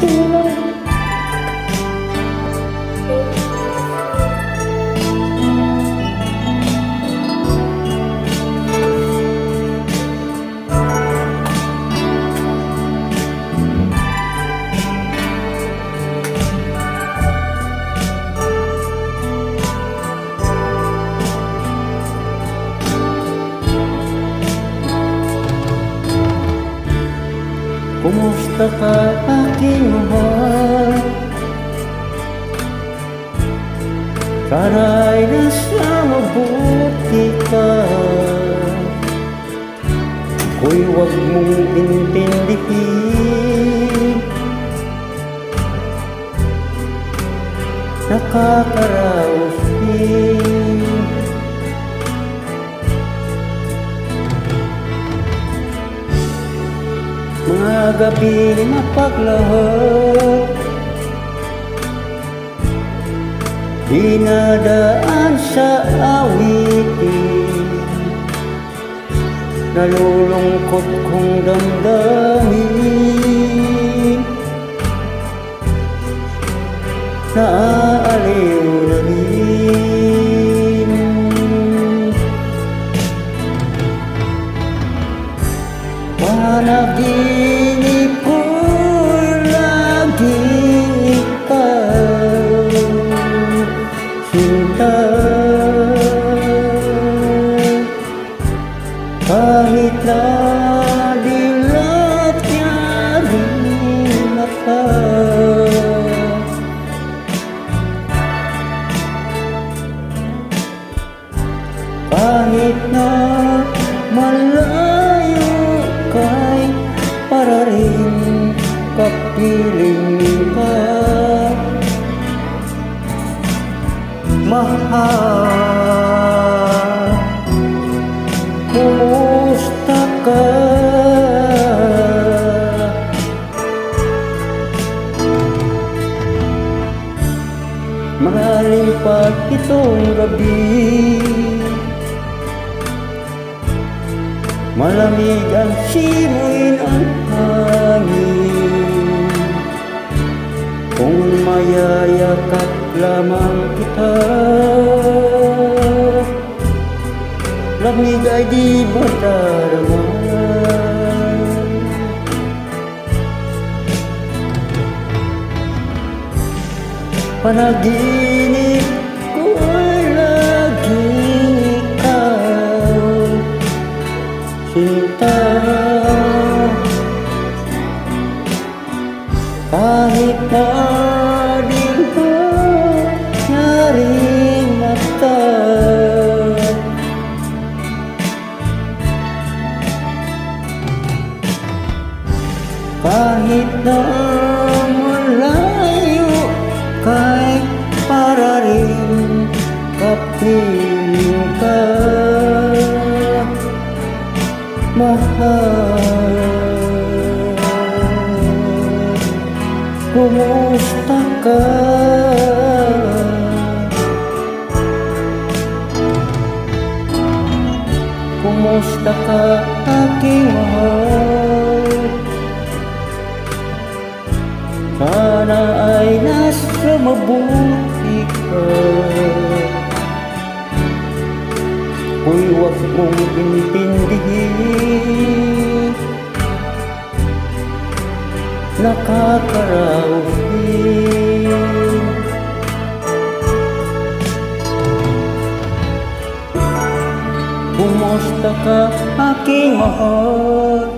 do Kumusta ka aking mahal? Sana'y nasa mabuti ka Ko'y huwag mong intindihin Nakakaraos gabi na paglahot Dinadaan sa awitin. Nalulungkot kong damdamin. Naaaliw Kahit na dilat niya rin mata Kahit na malayo kay para rin kapiling ka. Mahal Mahaling pa itong gabi Malamig ang simoy ng hangin. Kung mayayakap lamang kita Lamig ay di madarama Panaginip ko'y laging ikaw. Sinta Kahit na di ba nyaring mata Kahit na kapiling ka mahal Kumusta ka? Huwag mong intindihin Nakakaraos din Kumusta ka aking mahal?